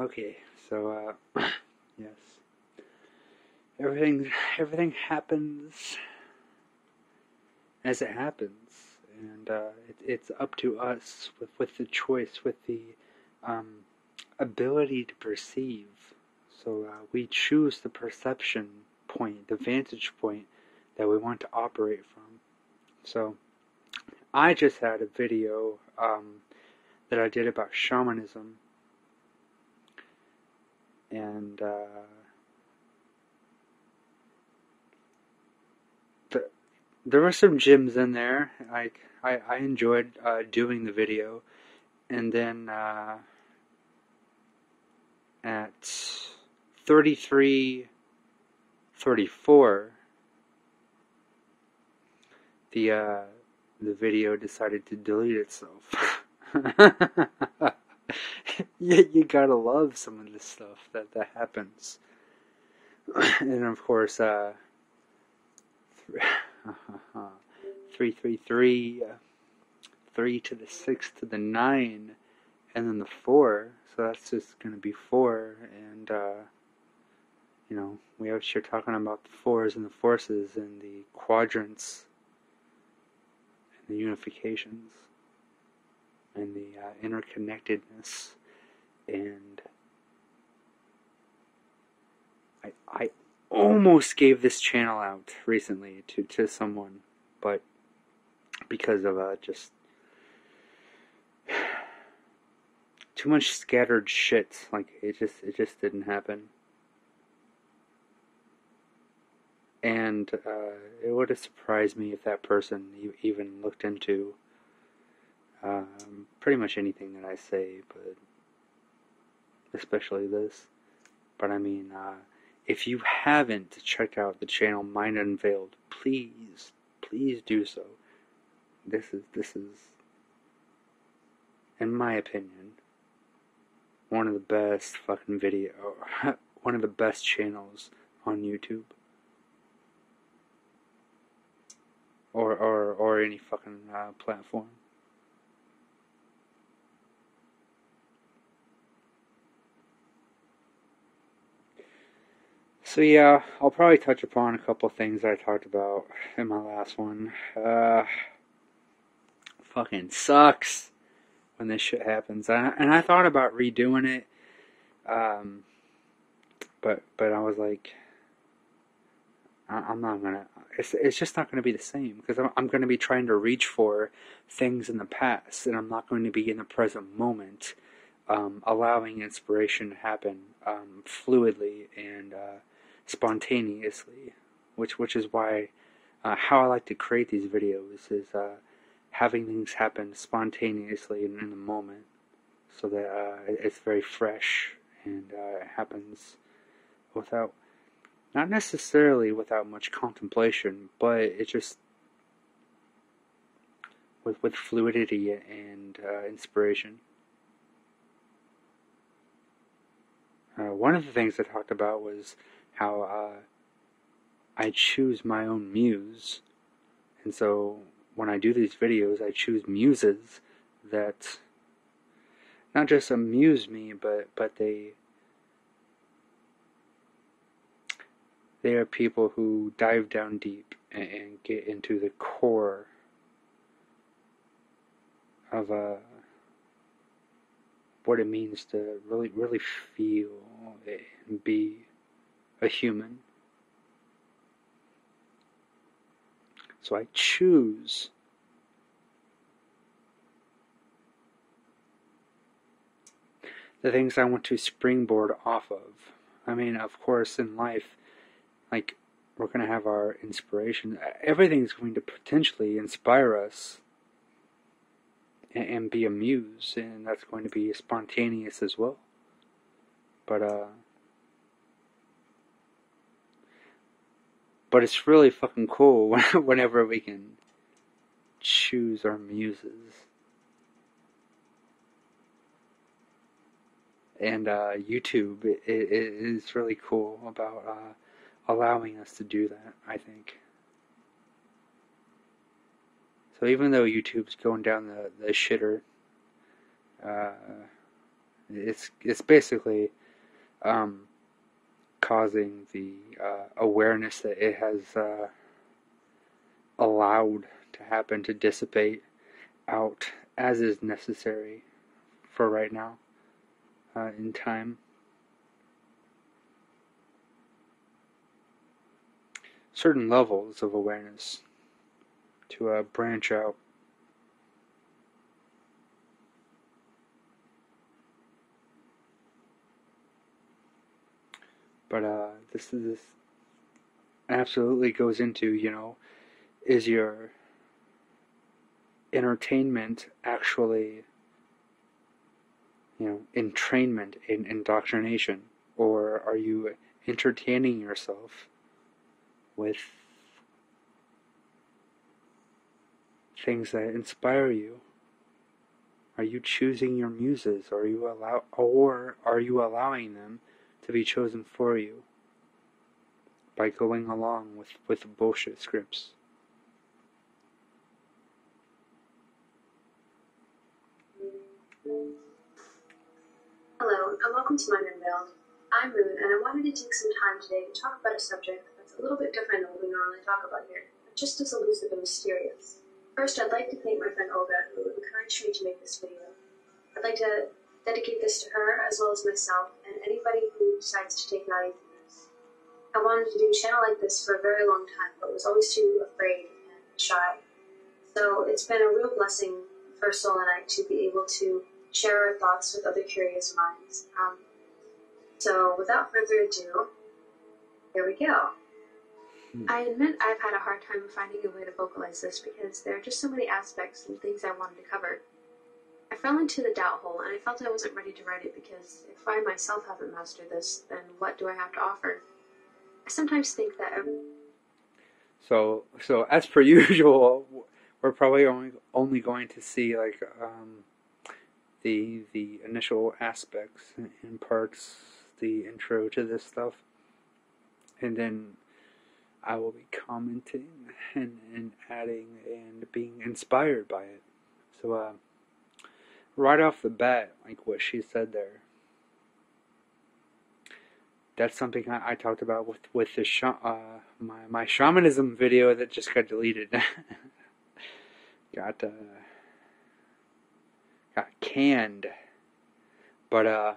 okay, so uh, yes, everything everything happens as it happens, and uh, it, it's up to us with with the choice, with the um, ability to perceive. So uh, we choose the perception point, the vantage point that we want to operate from. So I just had a video um, that I did about shamanism and uh, the, there were some gems in there. I I, I enjoyed uh, doing the video, and then uh, at 33, 34, the uh, the video decided to delete itself. you, you gotta love some of this stuff that, that happens. and of course, uh, 333, uh, 3 to the 6 to the 9, and then the 4. So that's just gonna be 4. And, uh, you know, we are talking about the fours and the forces and the quadrants and the unifications and the uh, interconnectedness and I, I almost gave this channel out recently to, to someone but because of uh, just too much scattered shit. Like it just it just didn't happen. And uh, it would have surprised me if that person even looked into um, pretty much anything that I say, but especially this. But I mean, uh, if you haven't checked out the channel Mind Unveiled, please, please do so. This is this is, in my opinion, one of the best fucking video, one of the best channels on YouTube. Or, or, or any fucking uh, platform. So yeah, I'll probably touch upon a couple things I talked about in my last one. Uh, fucking sucks when this shit happens, and I thought about redoing it, um, but but I was like, I'm not gonna. It's it's just not gonna be the same because I'm I'm gonna be trying to reach for things in the past, and I'm not going to be in the present moment, um, allowing inspiration to happen um, fluidly and. Uh, spontaneously, which which is why uh, how I like to create these videos is uh, having things happen spontaneously and in the moment, so that uh, it's very fresh and uh, it happens without not necessarily without much contemplation, but it just with with fluidity and uh, inspiration. Uh, one of the things I talked about was how uh, I choose my own muse. And so when I do these videos, I choose muses that not just amuse me, but, but they they are people who dive down deep and, and get into the core of uh, what it means to really, really feel and be a human. So I choose the things I want to springboard off of. I mean, of course, in life, like, we're going to have our inspiration. Everything's going to potentially inspire us and, and be a muse, and that's going to be spontaneous as well. But, uh, But it's really fucking cool whenever we can choose our muses. And uh, YouTube it, it is really cool about uh, allowing us to do that, I think. So even though YouTube's going down the, the shitter, uh, It's it's basically um, causing the uh, awareness that it has uh, allowed to happen to dissipate out as is necessary for right now uh, in time. Certain levels of awareness to uh, branch out. But uh, this is this absolutely goes into you know, is your entertainment actually you know entrainment in indoctrination? Or are you entertaining yourself with things that inspire you? Are you choosing your muses? Are you allow or are you allowing them to be chosen for you by going along with with bullshit scripts Hello, and welcome to Mind Unveiled. I'm Moon, and I wanted to take some time today to talk about a subject that's a little bit different than what we normally talk about here, but just as elusive and mysterious. First, I'd like to thank my friend Olga, who encouraged me to make this video. I'd like to dedicate this to her, as well as myself, decides to take value from this. I wanted to do a channel like this for a very long time, but was always too afraid and shy. So it's been a real blessing for Soul and I to be able to share our thoughts with other curious minds. Um, so, without further ado, here we go. Hmm. I admit I've had a hard time finding a way to vocalize this because there are just so many aspects and things I wanted to cover. Fell into the doubt hole and I felt I wasn't ready to write it because if I myself haven't mastered this, then what do I have to offer? I sometimes think that. I'm... So, so as per usual, we're probably only only going to see like um, the the initial aspects and parts, the intro to this stuff, and then I will be commenting and, and adding and being inspired by it. So, uh, right off the bat, like what she said there, that's something I, I talked about with with the sh- uh, my my shamanism video that just got deleted. got uh, got canned. But uh,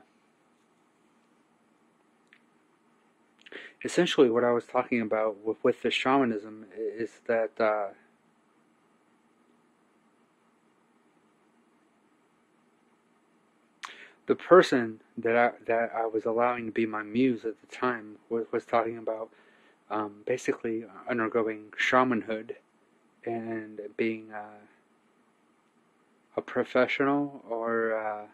essentially, what I was talking about with, with the shamanism is that uh, the person that I that I was allowing to be my muse at the time was, was talking about um, basically undergoing shamanhood and being uh, a professional or uh,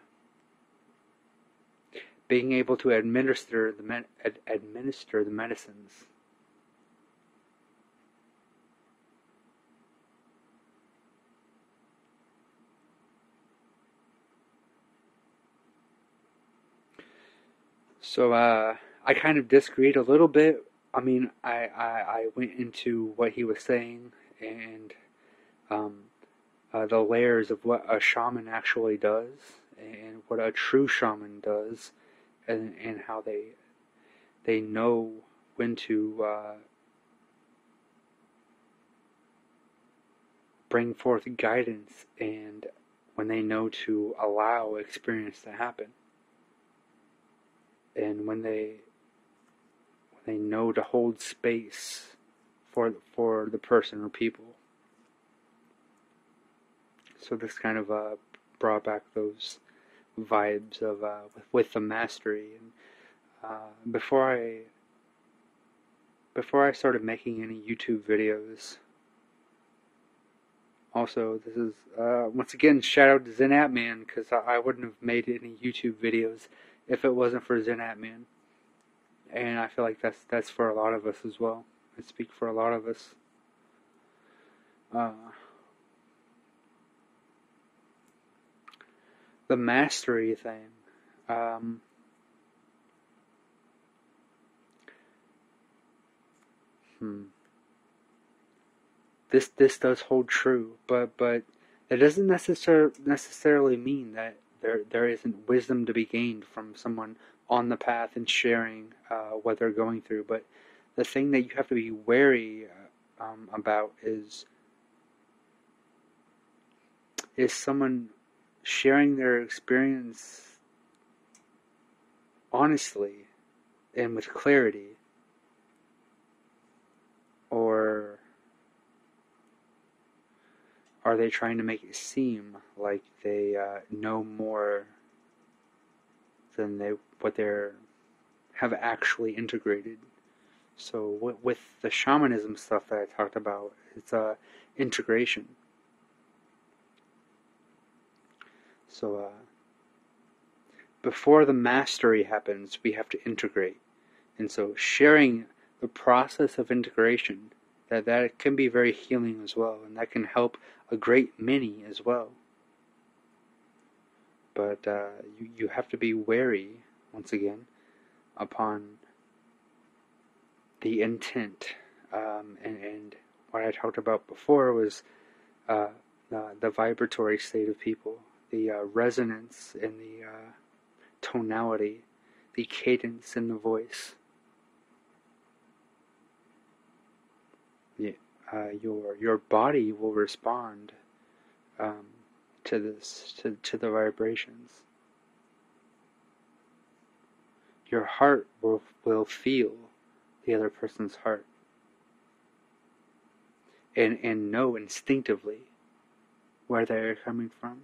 being able to administer the administer the medicines. So uh, I kind of disagreed a little bit. I mean, I, I, I went into what he was saying and um, uh, the layers of what a shaman actually does and what a true shaman does and, and how they they know when to uh, bring forth guidance and when they know to allow experience to happen and when they when they know to hold space for for the person or people so this kind of uh, brought back those vibes of uh, with, with the mastery. And uh, before I before I started making any YouTube videos, also this is uh, once again shout out to Zen Man because I, I wouldn't have made any YouTube videos if it wasn't for Zen Man, and I feel like that's that's for a lot of us as well. I speak for a lot of us. Uh, the mastery thing. Um, hmm. This this does hold true, but but it doesn't necessar- necessarily mean that there there isn't wisdom to be gained from someone on the path and sharing uh, what they're going through. But the thing that you have to be wary uh, um, about is is someone sharing their experience honestly and with clarity or are they trying to make it seem like they uh, know more than they what they're have actually integrated? So with, with the shamanism stuff that I talked about, it's uh, integration. So uh, before the mastery happens, we have to integrate, and so sharing the process of integration that that can be very healing as well, and that can help a great many as well. But uh, you you have to be wary once again upon the intent, um, and, and what I talked about before was uh, the, the vibratory state of people, the uh, resonance and the uh, tonality, the cadence in the voice. uh, your your body will respond um, to this to, to the vibrations. Your heart will will feel the other person's heart and and know instinctively where they are coming from,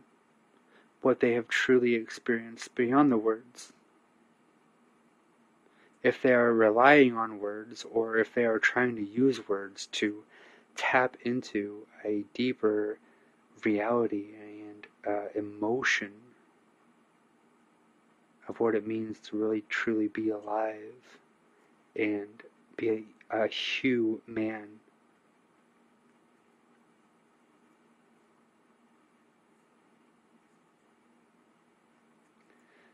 what they have truly experienced beyond the words. If they are relying on words or if they are trying to use words to tap into a deeper reality uh, emotion of what it means to really truly be alive and be a, a Hugh man.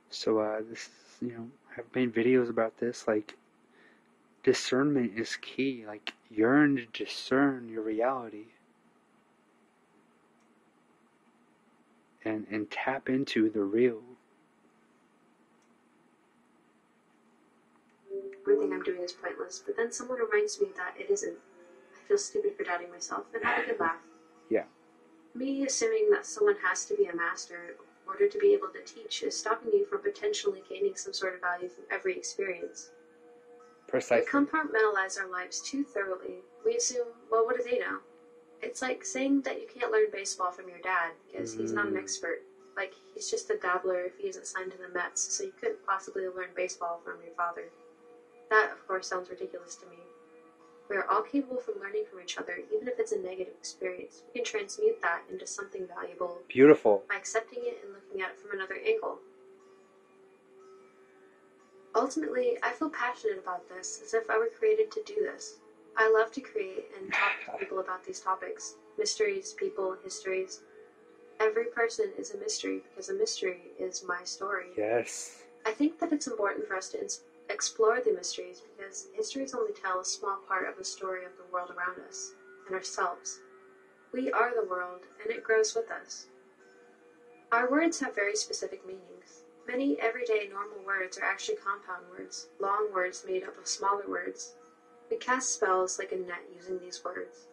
So uh, this, you know, I've made videos about this, like discernment is key. Like, yearn to discern your reality. And, and tap into the real. Everything I'm doing is pointless, but then someone reminds me that it isn't. I feel stupid for doubting myself and have a good laugh. Yeah. Me assuming that someone has to be a master in order to be able to teach is stopping you from potentially gaining some sort of value from every experience. Precisely. We compartmentalize our lives too thoroughly. We assume, well, what do they know? It's like saying that you can't learn baseball from your dad because he's not an Mm. expert. Like, he's just a dabbler if he isn't signed to the Mets, so you couldn't possibly learn baseball from your father. That, of course, sounds ridiculous to me. We are all capable from learning from each other, even if it's a negative experience. We can transmute that into something valuable Beautiful. by accepting it and looking at it from another angle. Ultimately, I feel passionate about this, as if I were created to do this. I love to create and talk to people about these topics mysteries, people, histories. Every person is a mystery because a mystery is my story. Yes. I think that it's important for us to ins- explore the mysteries because histories only tell a small part of the story of the world around us and ourselves. We are the world, and it grows with us. Our words have very specific meanings. Many everyday normal words are actually compound words, long words made up of smaller words. We cast spells like a net using these words.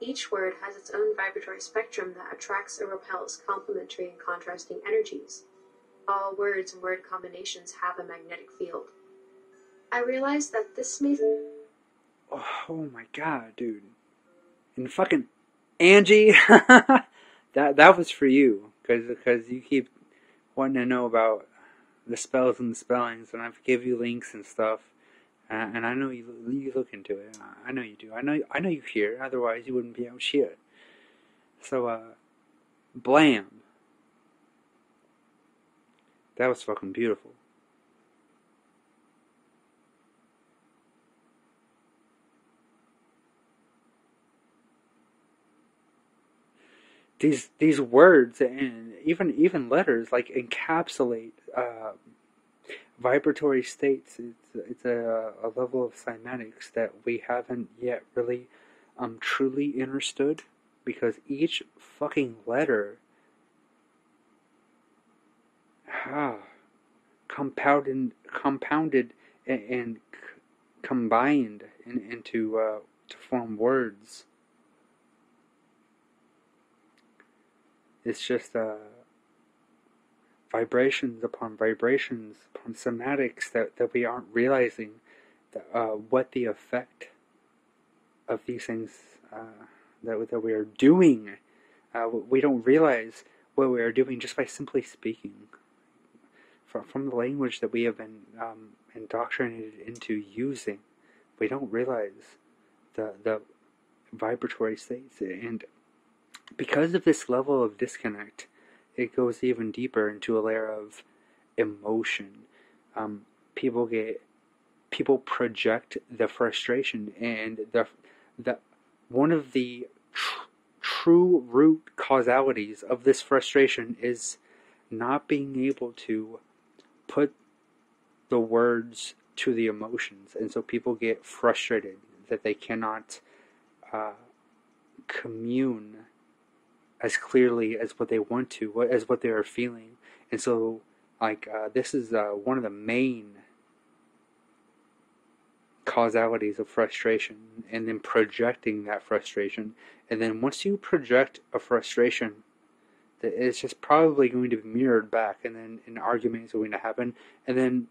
Each word has its own vibratory spectrum that attracts or repels complementary and contrasting energies. All words and word combinations have a magnetic field. I realize that this may Oh my god, dude. And fucking Angie, that that was for you because because you keep wanting to know about the spells and the spellings, and I've give you links and stuff, uh, and I know you you look into it. I know you do. I know I know you hear. Otherwise, you wouldn't be out here. So, uh, blam. That was fucking beautiful. these these words and even even letters like encapsulate uh, vibratory states. It's it's a, a level of cymatics that we haven't yet really um, truly understood because each fucking letter ah, compounded, compounded and, and combined in, into uh, to form words. It's just uh, vibrations upon vibrations upon cymatics that, that we aren't realizing that, uh, what the effect of these things uh, that, that we are doing. Uh, we don't realize what we are doing just by simply speaking. From, from the language that we have been um, indoctrinated into using, we don't realize the, the vibratory states. And because of this level of disconnect, it goes even deeper into a layer of emotion. Um, people get people project the frustration and the the one of the tr- true root causalities of this frustration is not being able to put the words to the emotions and so people get frustrated that they cannot uh, commune as clearly as what they want to, as what they are feeling. And so, like, uh, this is uh, one of the main causalities of frustration, and then projecting that frustration. And then once you project a frustration, it's just probably going to be mirrored back, and then an argument is going to happen, and then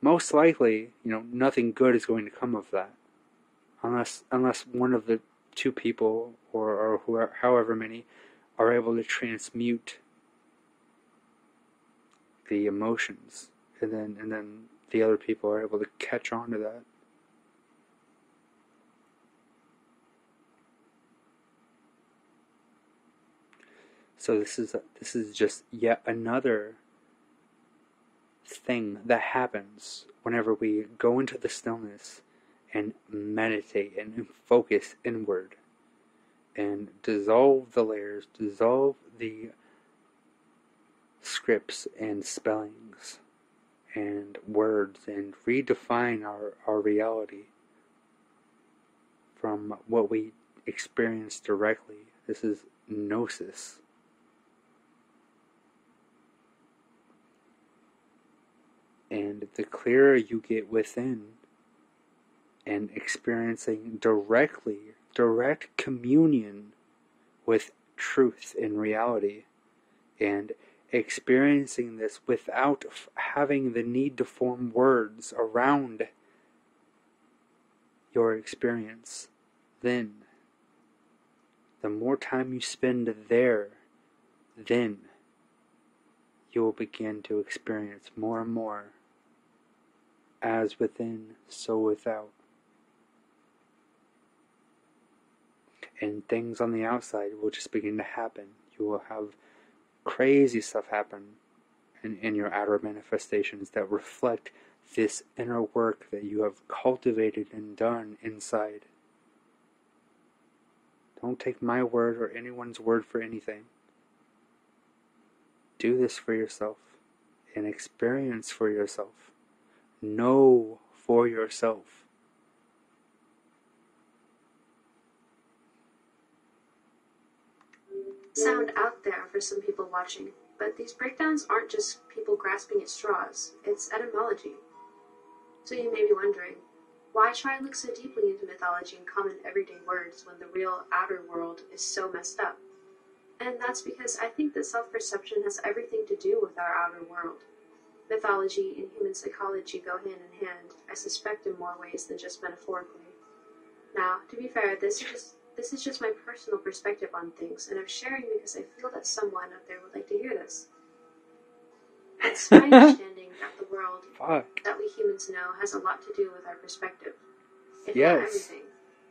most likely, you know, nothing good is going to come of that, unless unless one of the two people or, or whoever, however many are able to transmute the emotions. And then and then the other people are able to catch on to that. So this is this is just yet another thing that happens whenever we go into the stillness and meditate and focus inward and dissolve the layers, dissolve the scripts and spellings and words and redefine our, our reality from what we experience directly. This is gnosis. And the clearer you get within, and experiencing directly, direct communion with truth and reality, and experiencing this without having the need to form words around your experience, then the more time you spend there, then you will begin to experience more and more as within, so without. And things on the outside will just begin to happen. You will have crazy stuff happen in, in your outer manifestations that reflect this inner work that you have cultivated and done inside. Don't take my word or anyone's word for anything. Do this for yourself and experience for yourself. Know for yourself sound out there for some people watching, but these breakdowns aren't just people grasping at straws, it's etymology. So you may be wondering, why try and look so deeply into mythology and common everyday words when the real outer world is so messed up? And that's because I think that self perception has everything to do with our outer world. Mythology and human psychology go hand in hand, I suspect in more ways than just metaphorically. Now, to be fair, this is this is just my personal perspective on things, and I'm sharing because I feel that someone out there would like to hear this. It's my understanding that the world Fuck. that we humans know has a lot to do with our perspective, if not Yes. everything.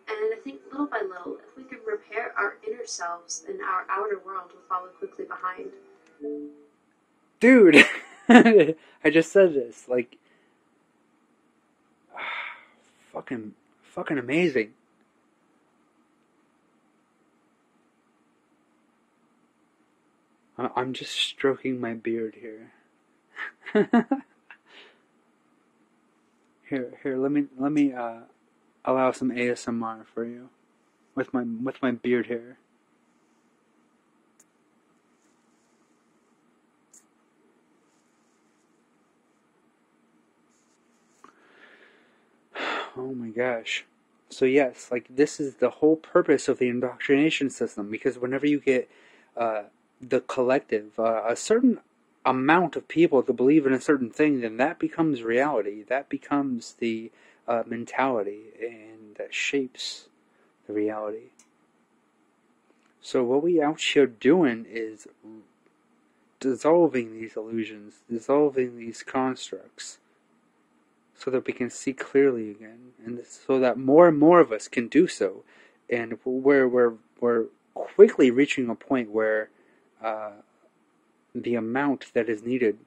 And I think little by little, if we can repair our inner selves, then our outer world will follow quickly behind. Dude, I just said this. Like, fucking, fucking amazing. I'm just stroking my beard here. here, here. Let me let me uh, allow some ASMR for you with my with my beard hair. Oh my gosh. So yes, like this is the whole purpose of the indoctrination system because whenever you get uh, the collective, uh, a certain amount of people to believe in a certain thing, then that becomes reality. That becomes the uh, mentality, and that shapes the reality. So what we out here doing is dissolving these illusions, dissolving these constructs so that we can see clearly again, and so that more and more of us can do so. And we're we're we're quickly reaching a point where uh, the amount that is needed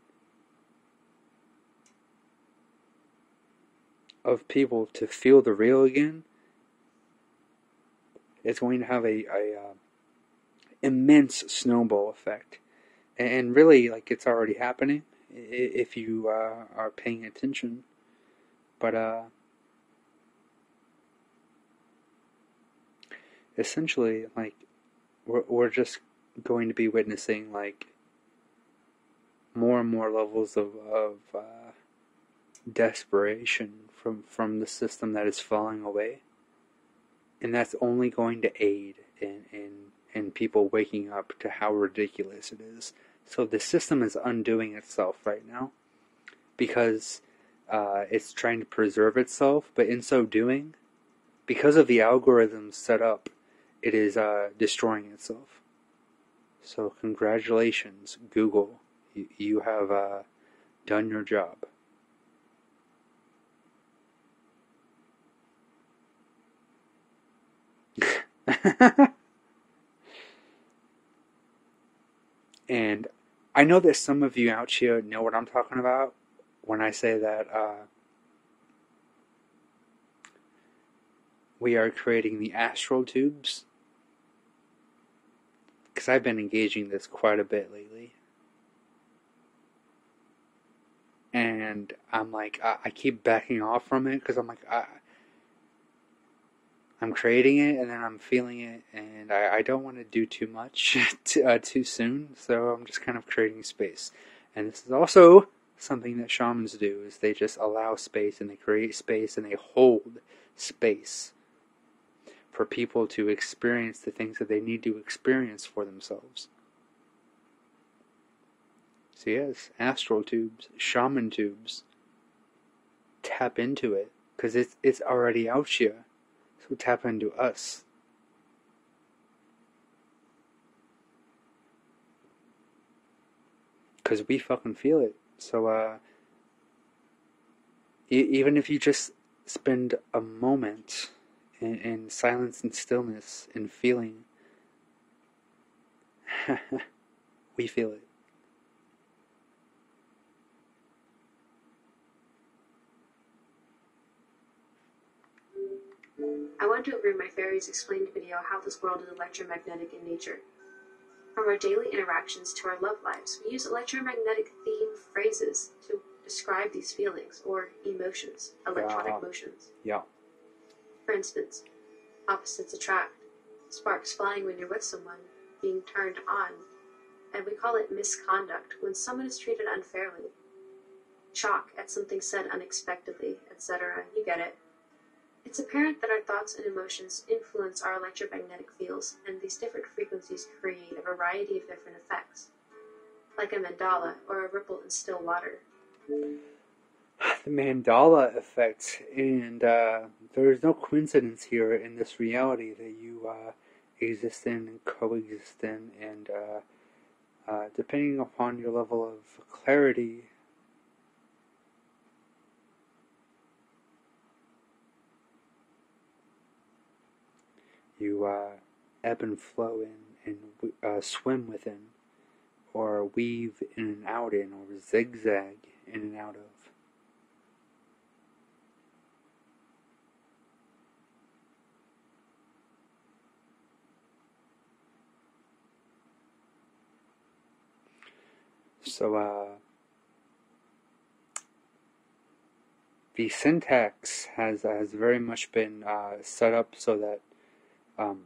of people to feel the real again is going to have a, a uh, immense snowball effect, and really, like it's already happening if you uh, are paying attention. But uh, essentially, like we're we're just going to be witnessing like more and more levels of of uh, desperation from from the system that is falling away, and that's only going to aid in in in people waking up to how ridiculous it is. So the system is undoing itself right now because uh, it's trying to preserve itself, but in so doing, because of the algorithms set up, it is uh, destroying itself. So, congratulations, Google. You, you have uh, done your job. and I know that some of you out here know what I'm talking about when I say that uh, we are creating the astral tubes, because I've been engaging this quite a bit lately. And I'm like, I, I keep backing off from it because I'm like, I, I'm creating it and then I'm feeling it, and I, I don't want to do too much uh, too soon, so I'm just kind of creating space. And this is also something that shamans do is they just allow space and they create space and they hold space for people to experience the things that they need to experience for themselves. So yes, astral tubes, shaman tubes. Tap into it because it's it's already out here. So tap into us. Because we fucking feel it. So, uh, e- even if you just spend a moment in, in silence and stillness and feeling, we feel it. I went over in my Fairies Explained video how this world is electromagnetic in nature. From our daily interactions to our love lives, we use electromagnetic theme phrases to describe these feelings or emotions, electronic Yeah. motions. Yeah. For instance, opposites attract, sparks flying when you're with someone, being turned on, and we call it misconduct when someone is treated unfairly, shock at something said unexpectedly, etc. You get it. It's apparent that our thoughts and emotions influence our electromagnetic fields, and these different frequencies create a variety of different effects, like a mandala or a ripple in still water. the mandala effect, and uh, there is no coincidence here in this reality that you uh, exist in and coexist in, and uh, uh, depending upon your level of clarity. You uh, ebb and flow in and uh, swim within, or weave in and out in, or zigzag in and out of. So, uh, the syntax has has very much been uh, set up so that um,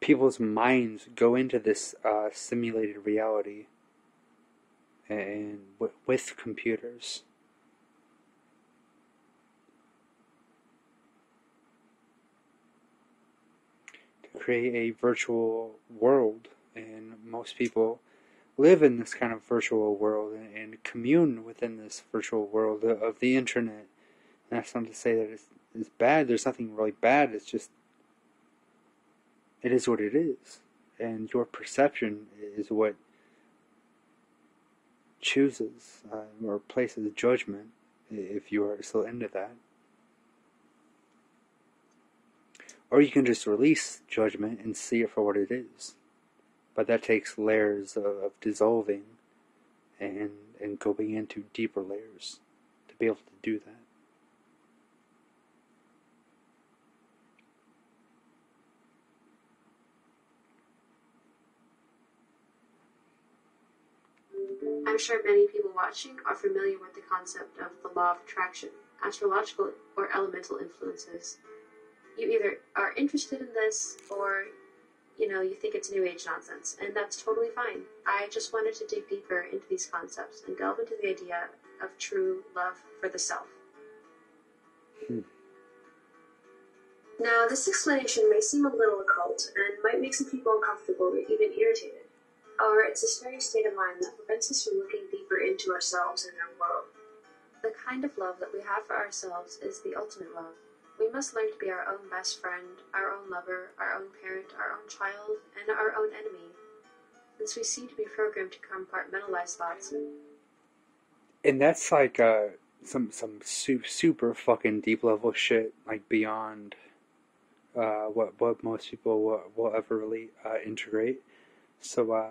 people's minds go into this uh, simulated reality, and with computers. Create a virtual world, and most people live in this kind of virtual world and, and commune within this virtual world of the internet. And that's not to say that it's, it's bad. There's nothing really bad. It's just it is what it is, and your perception is what chooses uh, or places judgment if you are still into that. Or you can just release judgment and see it for what it is. But that takes layers of, of dissolving and, and going into deeper layers to be able to do that. I'm sure many people watching are familiar with the concept of the law of attraction, astrological or elemental influences. You either are interested in this or you know, you think it's new age nonsense, and that's totally fine. I just wanted to dig deeper into these concepts and delve into the idea of true love for the self. Hmm. Now, this explanation may seem a little occult and might make some people uncomfortable or even irritated. However, it's this very state of mind that prevents us from looking deeper into ourselves and our world. The kind of love that we have for ourselves is the ultimate love. We must learn to be our own best friend, our own lover, our own parent, our own child, and our own enemy, since we seem to be programmed to compartmentalize thoughts. And that's like uh, some some super, super fucking deep level shit, like beyond uh, what what most people will, will ever really uh, integrate. So uh,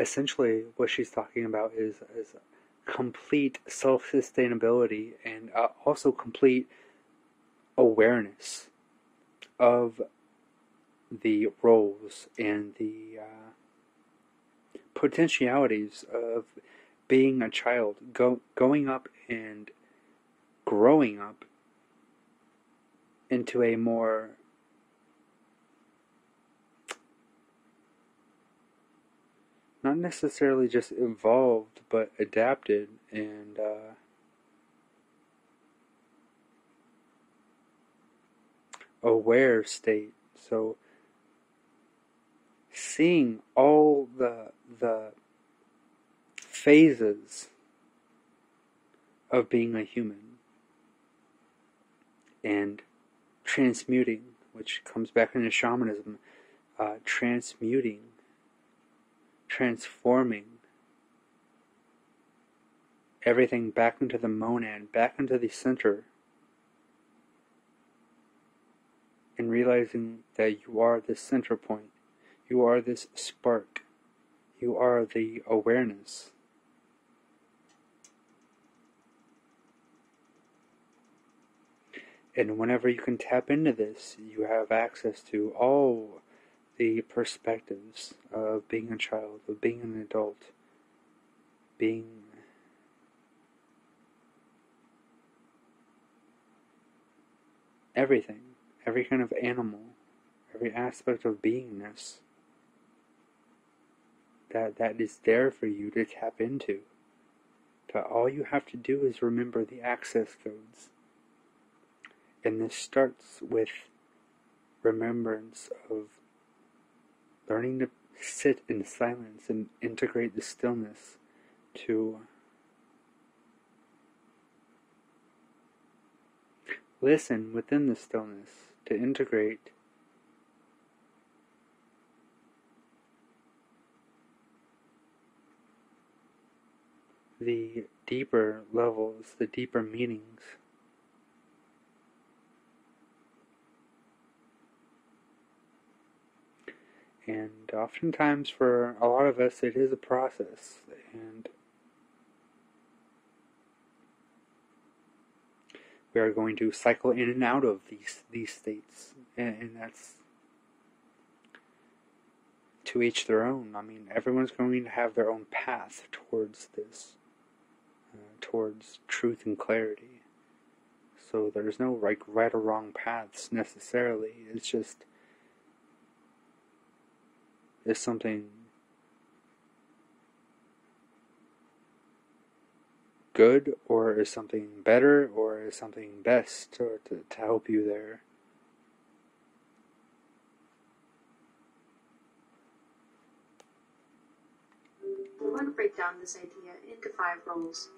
essentially, what she's talking about is is complete self sustainability and uh, also complete awareness of the roles and the uh, potentialities of being a child, go, going up and growing up into a more not necessarily just evolved, but adapted and uh, aware state. So seeing all the the phases of being a human and transmuting, which comes back into shamanism, uh, transmuting, transforming everything back into the monad, back into the center and realizing that you are the center point, you are this spark, you are the awareness. And whenever you can tap into this, you have access to all the perspectives of being a child, of being an adult, being everything every kind of animal, every aspect of beingness that, that is there for you to tap into. But all you have to do is remember the access codes. And this starts with remembrance of learning to sit in silence and integrate the stillness to listen within the stillness to integrate the deeper levels, the deeper meanings. And oftentimes, for a lot of us, it is a process. And we are going to cycle in and out of these these states, and, and that's to each their own. I mean, everyone's going to have their own path towards this, uh, towards truth and clarity. So there's no like right or wrong paths necessarily. It's just it's something good or is something better or is something best to, to, to help you there. We want to break down this idea into five roles.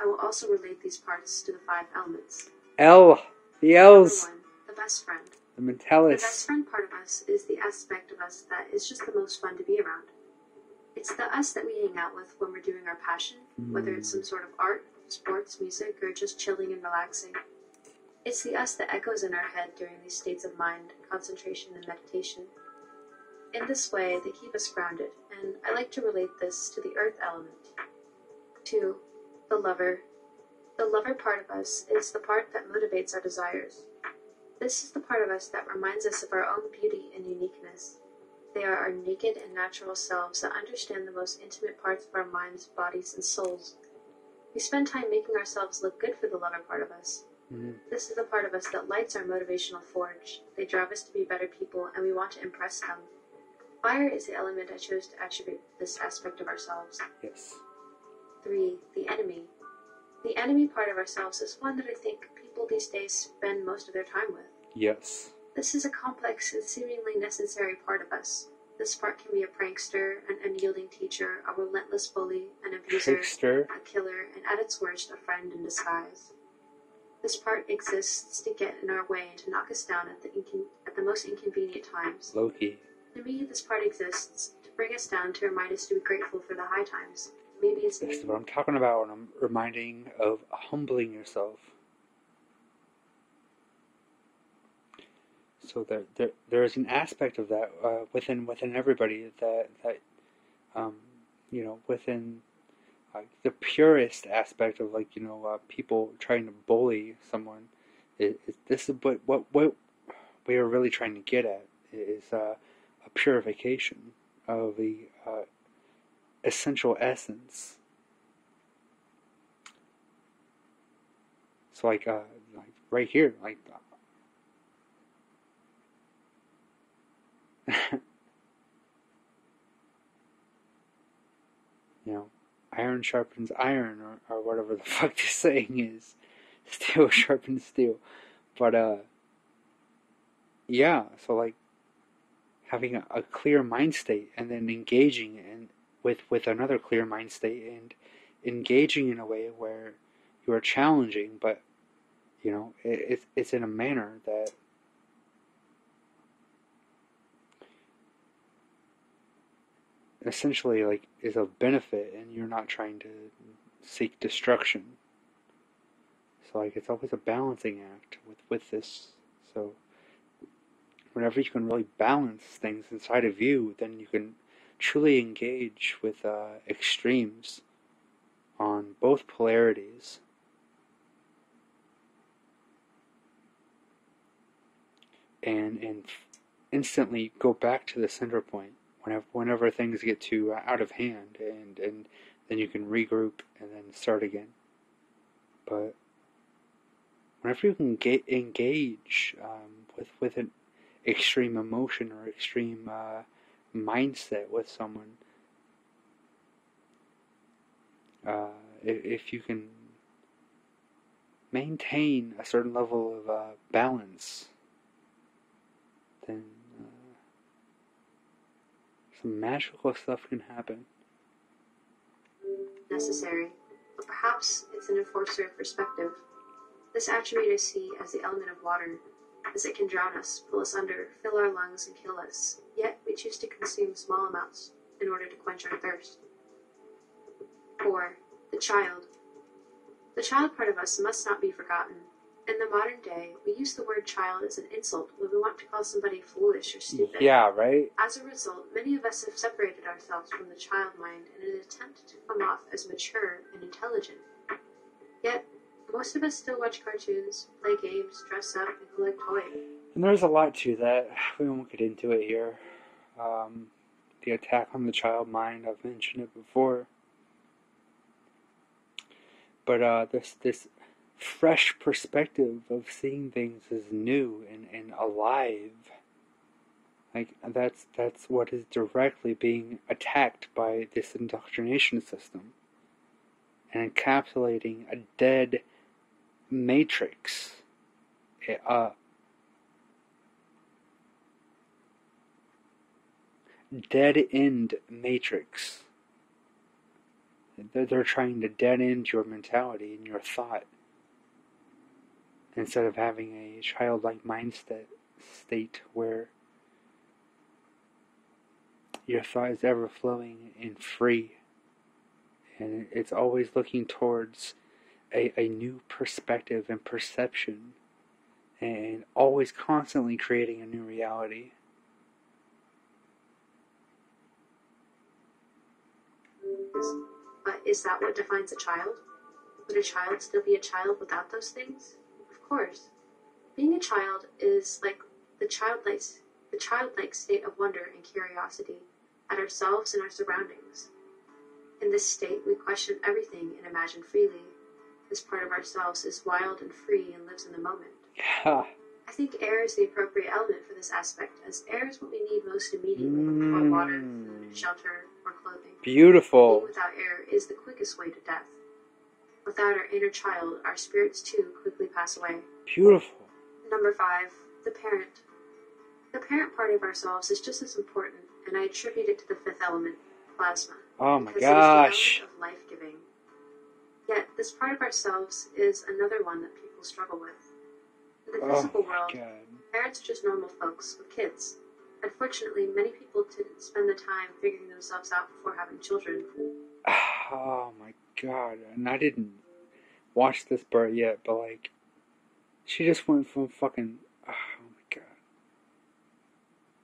I will also relate these parts to the five elements. L, the L's, one, the best friend. the The best friend part of us is the aspect of us that is just the most fun to be around. It's the us that we hang out with when we're doing our passion, whether it's some sort of art, sports, music, or just chilling and relaxing. It's the us that echoes in our head during these states of mind, concentration, and meditation. In this way, they keep us grounded, and I like to relate this to the earth element. Two, the lover. The lover part of us is the part that motivates our desires. This is the part of us that reminds us of our own beauty and uniqueness. They are our naked and natural selves that understand the most intimate parts of our minds, bodies, and souls. We spend time making ourselves look good for the lover part of us. Mhm. This is the part of us that lights our motivational forge. They drive us to be better people, and we want to impress them. Fire is the element I chose to attribute this aspect of ourselves. Yes. 3. The enemy. The enemy part of ourselves is one that I think people these days spend most of their time with. Yes. This is a complex and seemingly necessary part of us. This part can be a prankster, an unyielding teacher, a relentless bully, an abuser, Trickster. a killer, and at its worst, a friend in disguise. This part exists to get in our way and to knock us down at the, incon- at the most inconvenient times. Loki. To me, this part exists to bring us down to remind us to be grateful for the high times. Maybe it's This is what I'm talking about when I'm reminding of humbling yourself. So there, there, there is an aspect of that uh, within within everybody that that um, you know within like the purest aspect of like you know uh, people trying to bully someone. This is what what what we are really trying to get at is uh, a purification of the uh, essential essence. So like uh like right here, like you know, iron sharpens iron or, or whatever the fuck this saying is. Steel sharpens steel. But uh yeah, so like having a, a clear mind state and then engaging in with with another clear mind state and engaging in a way where you are challenging, but you know it, it's it's in a manner that essentially like is of benefit, and you're not trying to seek destruction. So like it's always a balancing act with with this. So whenever you can really balance things inside of you, then you can truly engage with uh, extremes on both polarities. And and instantly go back to the center point whenever whenever things get too out of hand, and and then you can regroup and then start again. But whenever you can get engage um, with with an extreme emotion or extreme uh, mindset with someone, uh, if, you can maintain a certain level of uh, balance, then some magical stuff can happen. necessary, but perhaps it's an enforcer of perspective. This attribute I see as the element of water, as it can drown us, pull us under, fill our lungs, and kill us. Yet we choose to consume small amounts in order to quench our thirst. 4. The child. The child part of us must not be forgotten. In the modern day, we use the word child as an insult when we want to call somebody foolish or stupid. Yeah, right? As a result, many of us have separated ourselves from the child mind in an attempt to come off as mature and intelligent. Yet, most of us still watch cartoons, play games, dress up, and collect toys. And there's a lot to that. We won't get into it here. Um, the attack on the child mind, I've mentioned it before. But uh, this this fresh perspective of seeing things as new and, and alive, like that's that's what is directly being attacked by this indoctrination system. and encapsulating a dead matrix. A dead end matrix. They're trying to dead end your mentality and your thought instead of having a childlike mindset state where your thought is ever flowing and free and it's always looking towards a, a new perspective and perception and always constantly creating a new reality. But uh, is that what defines a child? Would a child still be a child without those things? Of course. Being a child is like the childlike, the childlike state of wonder and curiosity at ourselves and our surroundings. In this state, we question everything and imagine freely. This part of ourselves is wild and free and lives in the moment. Yeah. I think air is the appropriate element for this aspect, as air is what we need most immediately before water, food, shelter, or clothing. Beautiful. Being without air is the quickest way to death. Without our inner child, our spirits too quickly pass away. Beautiful. Number five, the parent. The parent part of ourselves is just as important, and I attribute it to the fifth element, plasma. Oh my gosh. It is the element of life giving. Yet, this part of ourselves is another one that people struggle with. In the Oh physical world, god. parents are just normal folks with kids. Unfortunately, many people didn't spend the time figuring themselves out before having children. Oh my god. And I didn't watch this part yet, but like, she just went from fucking. Oh my god.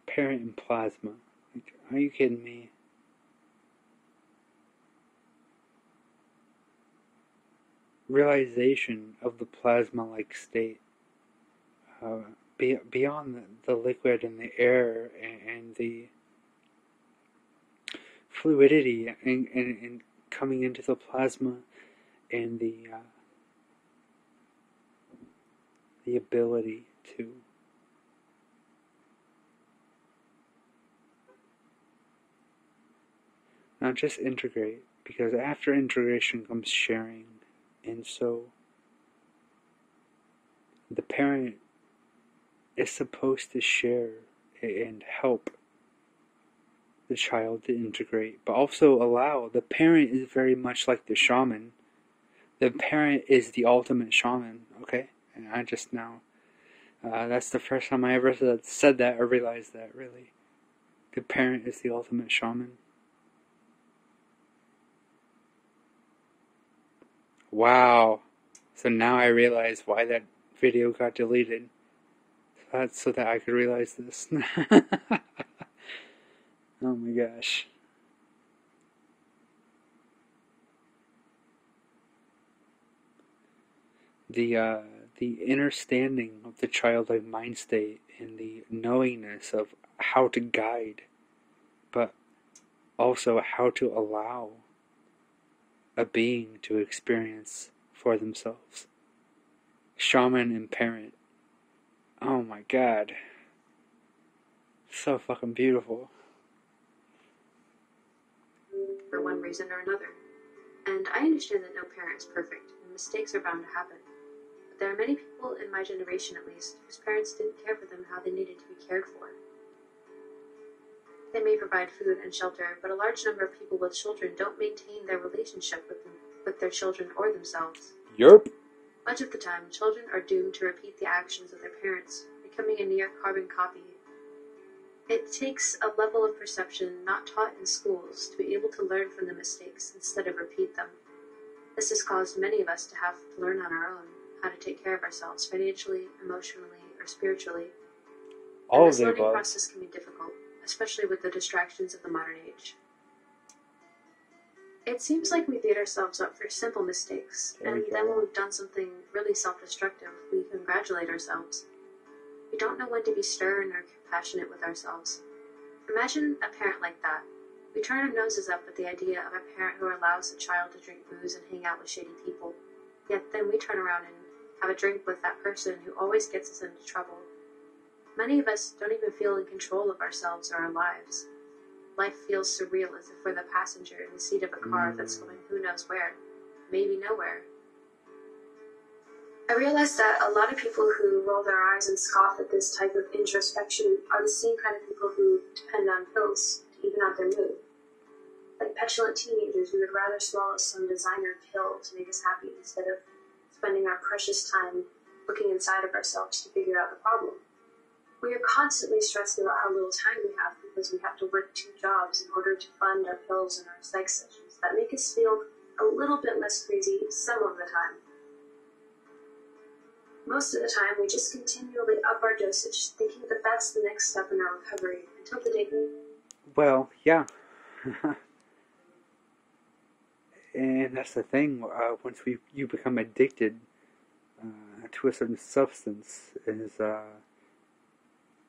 Parent and plasma. Like, are you kidding me? Realization of the plasma like state. Uh, be, beyond the, the liquid and the air and, and the fluidity and, and, and coming into the plasma and the uh, the ability to not just integrate because after integration comes sharing. And so the parent is supposed to share and help the child to integrate, but also allow. The parent is very much like the shaman. The parent is the ultimate shaman, okay? And I just now, uh, that's the first time I ever said, said that or realized that, really. The parent is the ultimate shaman. Wow. So now I realize why that video got deleted. That's so that I could realize this. oh my gosh. The uh, the understanding of the childlike mind state and the knowingness of how to guide, but also how to allow a being to experience for themselves. Shaman and parent. Oh my god. So fucking beautiful. for one reason or another. And I understand that no parent is perfect, and mistakes are bound to happen. But there are many people, in my generation at least, whose parents didn't care for them how they needed to be cared for. They may provide food and shelter, but a large number of people with children don't maintain their relationship with, them, with their children or themselves. Yerp. Much of the time, children are doomed to repeat the actions of their parents, becoming a near carbon copy. It takes a level of perception not taught in schools to be able to learn from the mistakes instead of repeat them. This has caused many of us to have to learn on our own how to take care of ourselves financially, emotionally, or spiritually. All and of this learning above. process can be difficult, especially with the distractions of the modern age. It seems like we beat ourselves up for simple mistakes, There and then when we've done something really self destructive, we congratulate ourselves. We don't know when to be stern or compassionate with ourselves. Imagine a parent like that. We turn our noses up at the idea of a parent who allows a child to drink booze and hang out with shady people. Yet then we turn around and have a drink with that person who always gets us into trouble. Many of us don't even feel in control of ourselves or our lives. Life feels surreal as if we're the passenger in the seat of a car mm. that's going who knows where. maybe nowhere. I realized that a lot of people who roll their eyes and scoff at this type of introspection are the same kind of people who depend on pills to even out their mood. Like petulant teenagers, we would rather swallow some designer pill to make us happy instead of spending our precious time looking inside of ourselves to figure out the problem. We are constantly stressed about how little time we have because we have to work two jobs in order to fund our pills and our psych sessions that make us feel a little bit less crazy some of the time. Most of the time, we just continually up our dosage, thinking that that's the next step in our recovery until the day. Well, yeah. and that's the thing. Uh, once we you become addicted uh, to a certain substance, is uh,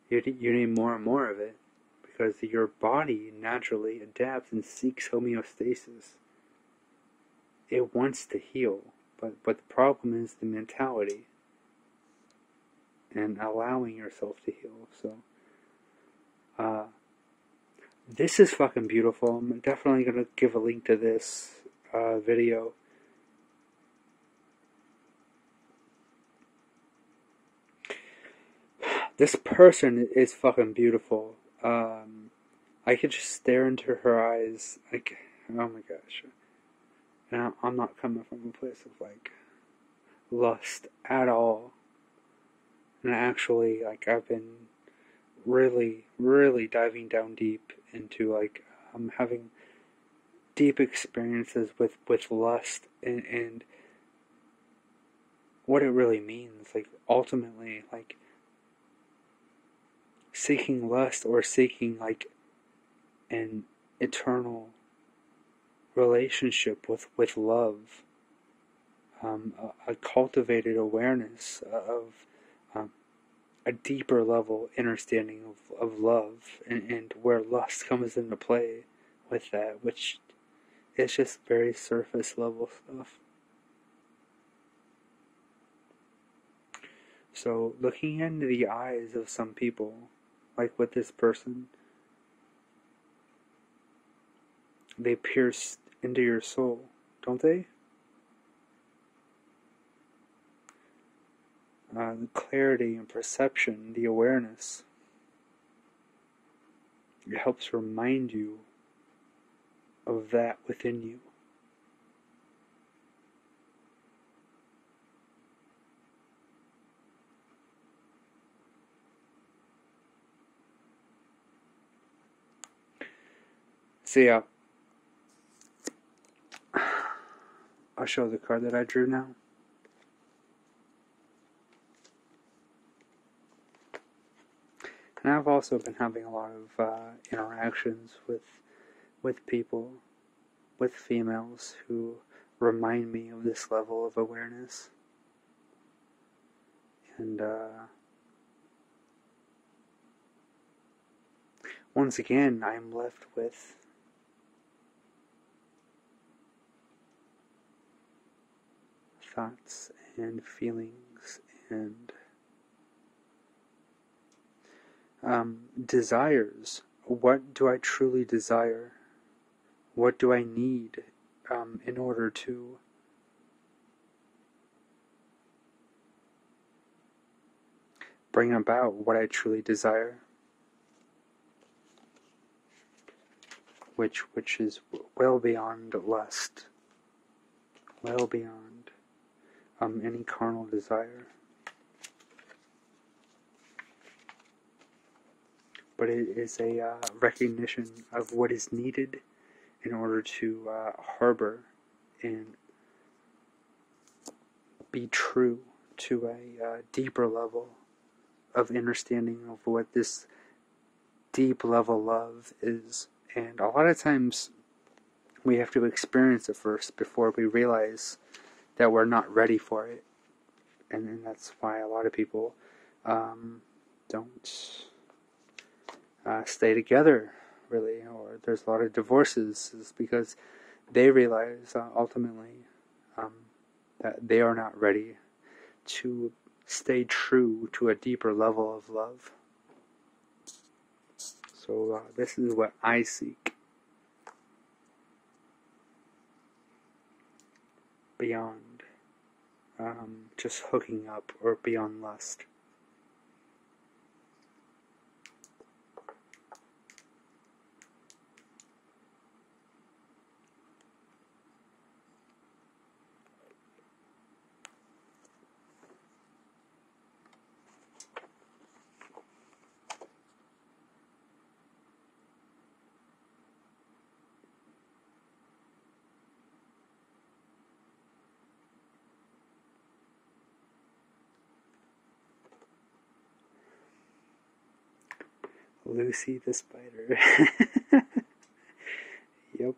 you you need more and more of it because your body naturally adapts and seeks homeostasis. It wants to heal, but but the problem is the mentality and allowing yourself to heal. So, uh, this is fucking beautiful. I'm definitely gonna give a link to this uh, video. This person is fucking beautiful. Um, I could just stare into her eyes, like, oh my gosh. And I'm not coming from a place of like lust at all and actually like I've been really really diving down deep into like I'm having deep experiences with with lust and, and what it really means. Like ultimately like seeking lust or seeking like an eternal relationship with with love um, a, a cultivated awareness of um, a deeper level understanding of, of love and, and where lust comes into play with that, which is just very surface level stuff. So, looking into the eyes of some people, like with this person, they pierce into your soul, don't they? Uh, the clarity and perception, the awareness. It helps remind you of that within you. So yeah, I'll show the card that I drew now. And I've also been having a lot of uh, interactions with with people, with females who remind me of this level of awareness. And uh, once again, I'm left with thoughts and feelings and um, desires. What do I truly desire? What do I need um, in order to bring about what I truly desire? Which, which is well beyond lust, well beyond um, any carnal desire. But it is a uh, recognition of what is needed in order to uh, harbor and be true to a uh, deeper level of understanding of what this deep level love is. And a lot of times we have to experience it first before we realize that we're not ready for it. And, and that's why a lot of people um, don't uh, stay together, really, or there's a lot of divorces, is because they realize uh, ultimately um, that they are not ready to stay true to a deeper level of love. So, uh, this is what I seek. beyond um, just hooking up or beyond lust. Lucy the spider. yep.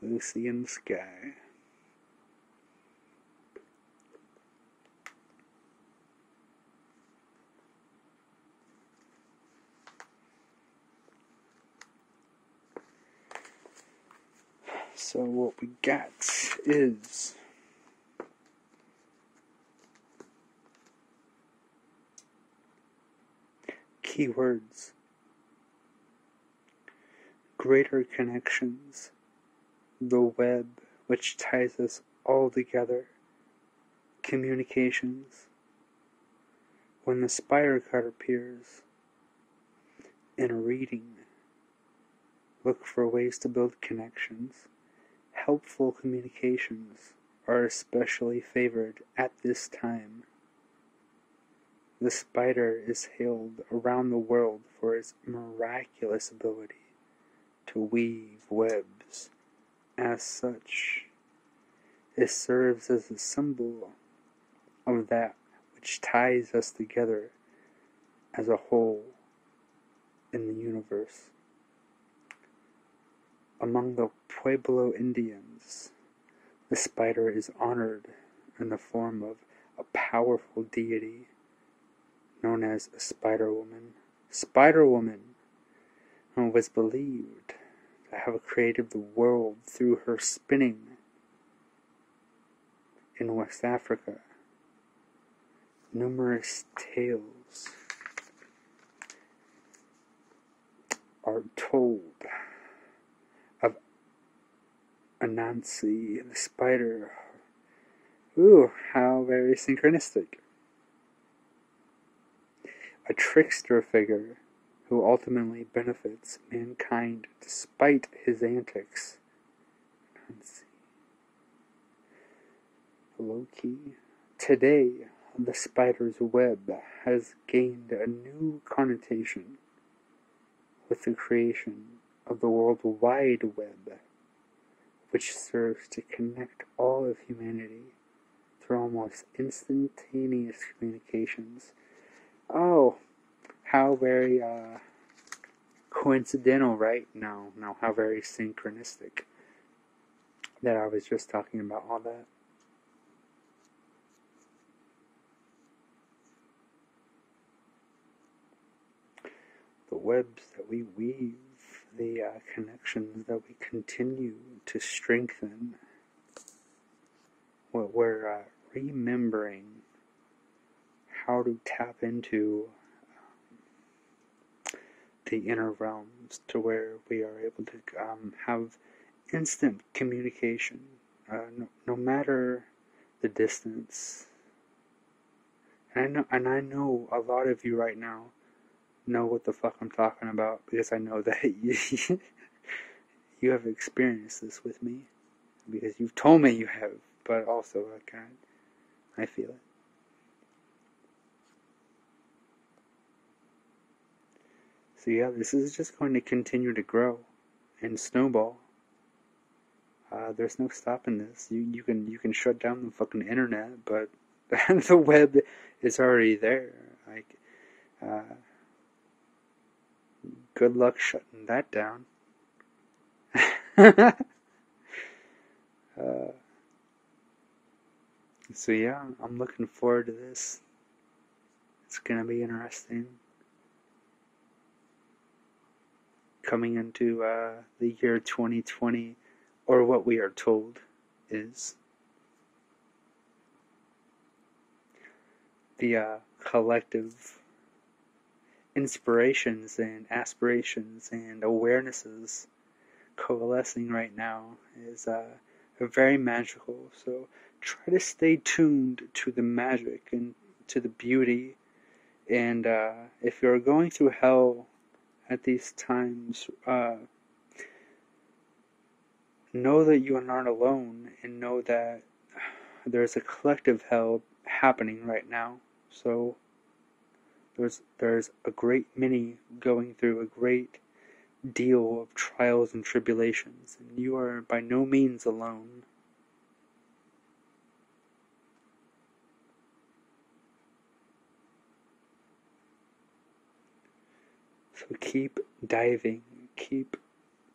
Lucy in the sky. So what we got is keywords, greater connections, the web which ties us all together, communications. When the spider card appears in reading, look for ways to build connections. Helpful communications are especially favored at this time. The spider is hailed around the world for its miraculous ability to weave webs. As such, it serves as a symbol of that which ties us together as a whole in the universe. Among the Pueblo Indians, the spider is honored in the form of a powerful deity known as Spider Woman. Spider Woman who was believed to have created the world through her spinning in West Africa. Numerous tales are told of Anansi the spider. Ooh, how very synchronistic a trickster figure who ultimately benefits mankind despite his antics. Loki. Today, the spider's web has gained a new connotation with the creation of the World Wide Web, which serves to connect all of humanity through almost instantaneous communications Oh, how very uh, coincidental, right? No, no, how very synchronistic that I was just talking about all that. The webs that we weave, the uh, connections that we continue to strengthen, what we're uh, remembering how to tap into um, the inner realms to where we are able to um, have instant communication, uh, no, no matter the distance. And I know, and I know a lot of you right now know what the fuck I'm talking about because I know that you, you have experienced this with me because you've told me you have, but also I kind, I feel it. So yeah, this is just going to continue to grow and snowball. Uh, there's no stopping this. You you can you can shut down the fucking internet, but the web is already there. Like, uh, good luck shutting that down. uh, so yeah, I'm looking forward to this. It's gonna be interesting. Coming into uh, the year 2020, or what we are told is the uh, collective inspirations and aspirations and awarenesses coalescing right now is uh, very magical. So try to stay tuned to the magic and to the beauty. And uh, if you're going through hell at these times, uh, know that you are not alone and know that there's a collective hell happening right now. So there's there's a great many going through a great deal of trials and tribulations, and you are by no means alone. So keep diving, keep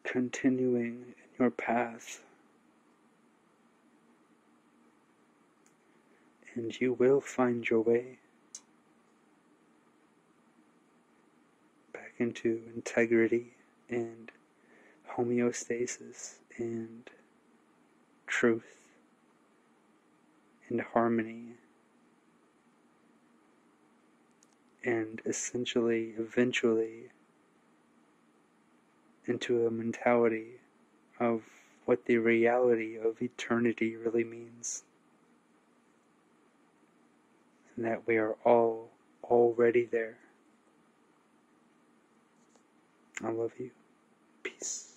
continuing in your path, and you will find your way. back into integrity and homeostasis and truth and harmony and essentially eventually into a mentality of what the reality of eternity really means and that we are all already there I love you. Peace.